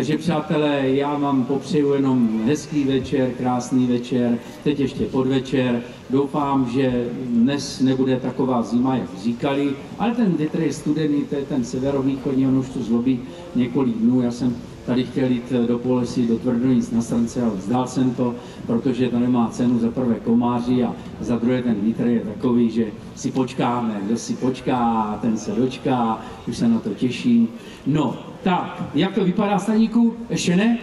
Takže přátelé, já vám popřeju jenom hezký večer, krásný večer, teď ještě podvečer. Doufám, že dnes nebude taková zima, jak říkali, ale ten větr je studený, to je ten severovýchodní, on už tu zlobí několik dnů. Já jsem tady chtěl jít do Polesy, do Tvrdonic na strance, ale vzdal jsem to, protože to nemá cenu za prvé komáři a za druhé ten vítr je takový, že si počkáme, kdo si počká, ten se dočká, už se na to těším. No, tak, jak to vypadá, staníku? Ještě ne?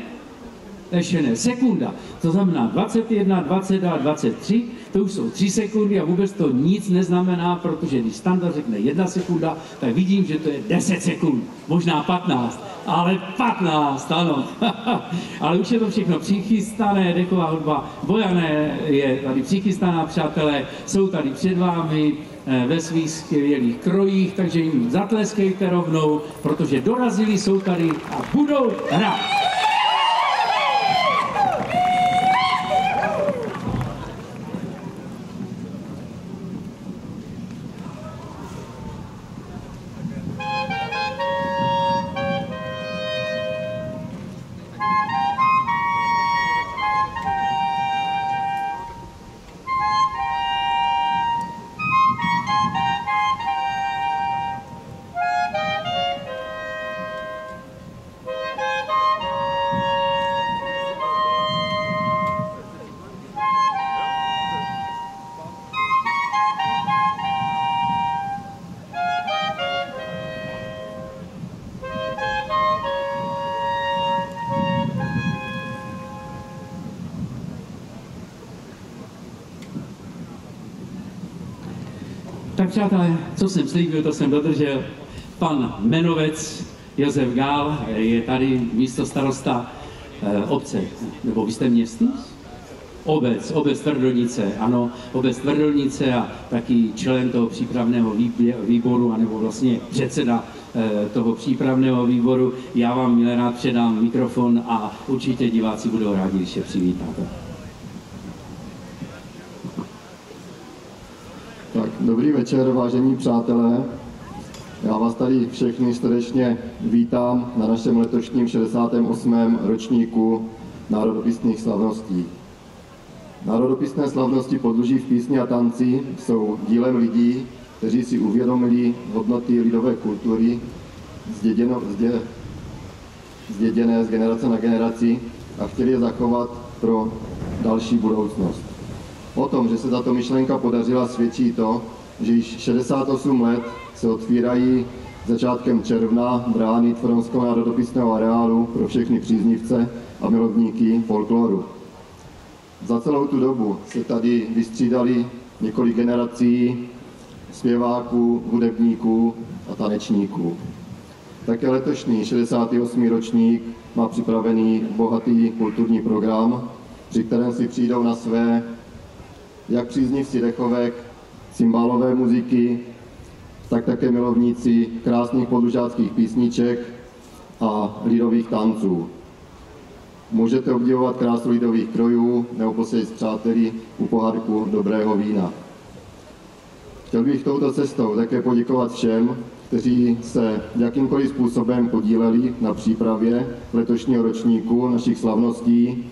Ještě ne. Sekunda. To znamená 21, 22, 23, to už jsou 3 sekundy a vůbec to nic neznamená, protože když standard řekne 1 sekunda, tak vidím, že to je 10 sekund, možná 15, ale 15, ano. ale už je to všechno přichystané, dechová hudba, Bojané je tady přichystaná, přátelé, jsou tady před vámi, Eh, ve svých skvělých krojích, takže jim zatleskejte rovnou, protože dorazili, jsou tady a budou hrát. Přátelé, co jsem slíbil, to jsem dodržel. Pan Menovec Josef Gál je tady místo starosta eh, obce, nebo vy jste městný? Obec, obec Tvrdonice, ano, obec Tvrdonice a taky člen toho přípravného výboru, anebo vlastně předseda eh, toho přípravného výboru. Já vám milé rád předám mikrofon a určitě diváci budou rádi, když je přivítáte. Dobrý večer, vážení přátelé. Já vás tady všechny srdečně vítám na našem letošním 68. ročníku národopisných slavností. Národopisné slavnosti podluží v písni a tanci jsou dílem lidí, kteří si uvědomili hodnoty lidové kultury zděděno, zdě, zděděné z generace na generaci a chtěli je zachovat pro další budoucnost. O tom, že se tato myšlenka podařila, svědčí to, že již 68 let se otvírají začátkem června brány Tvoronského národopisného areálu pro všechny příznivce a milovníky folkloru. Za celou tu dobu se tady vystřídali několik generací zpěváků, hudebníků a tanečníků. Také letošní 68. ročník má připravený bohatý kulturní program, při kterém si přijdou na své jak příznivci dechovek, cymbálové muziky, tak také milovníci krásných podlužáckých písniček a lidových tanců. Můžete obdivovat krásu lidových krojů nebo posedět s přáteli u pohádku dobrého vína. Chtěl bych touto cestou také poděkovat všem, kteří se jakýmkoliv způsobem podíleli na přípravě letošního ročníku našich slavností.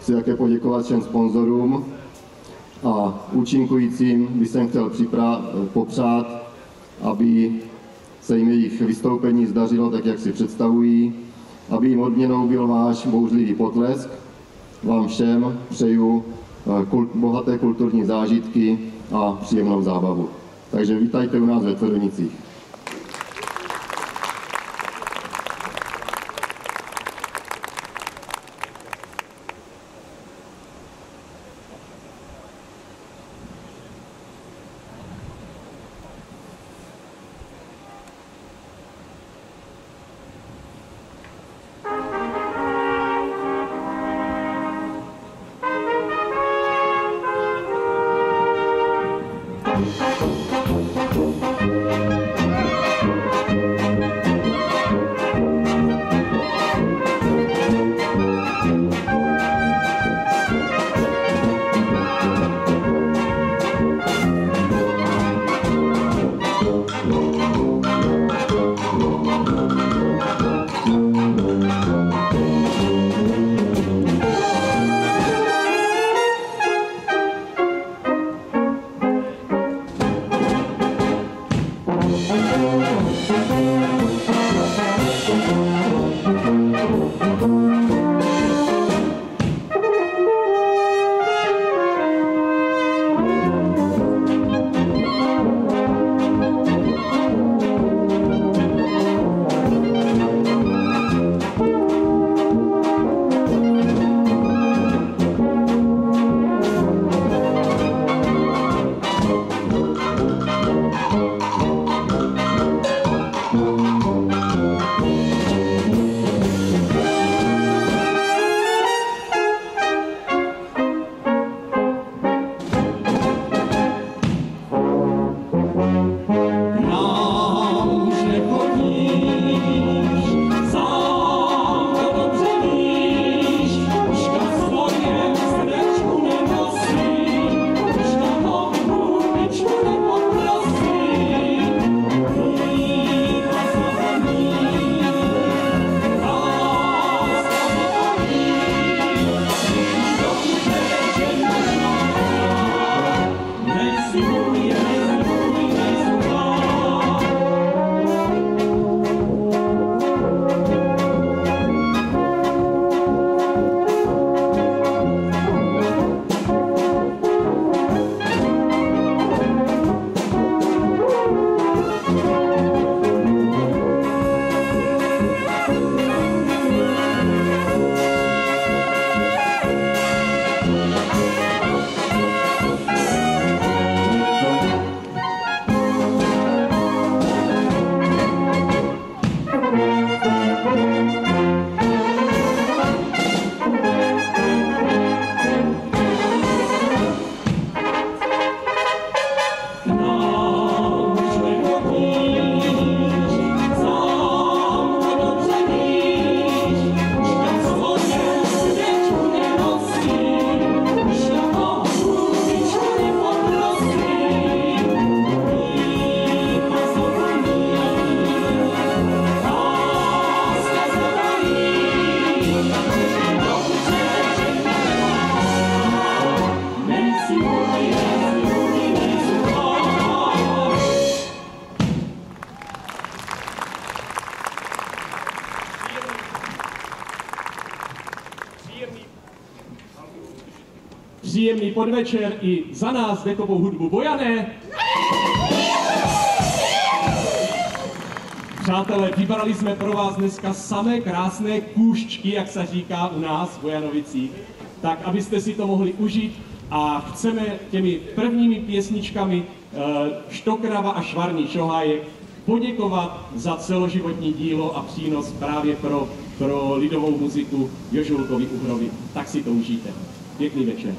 Chci také poděkovat všem sponzorům, a účinkujícím bych jsem chtěl popřát, aby se jim jejich vystoupení zdařilo tak, jak si představují, aby jim odměnou byl váš bouřlivý potlesk. Vám všem přeju eh, kult, bohaté kulturní zážitky a příjemnou zábavu. Takže vítajte u nás ve Tvrdonicích. Příjemný podvečer i za nás dekovou hudbu Bojané. Přátelé, vybrali jsme pro vás dneska samé krásné kůščky, jak se říká u nás v Bojanovicích, tak abyste si to mohli užít a chceme těmi prvními pěsničkami eh, Štokrava a Švarný Šohájek poděkovat za celoživotní dílo a přínos právě pro, pro lidovou muziku Jožulkovi Uhrovi. Tak si to užijte. Pěkný večer.